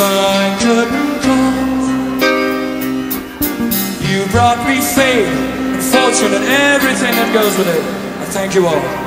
I couldn't. You brought me faith and fortune and everything that goes with it. I thank you all.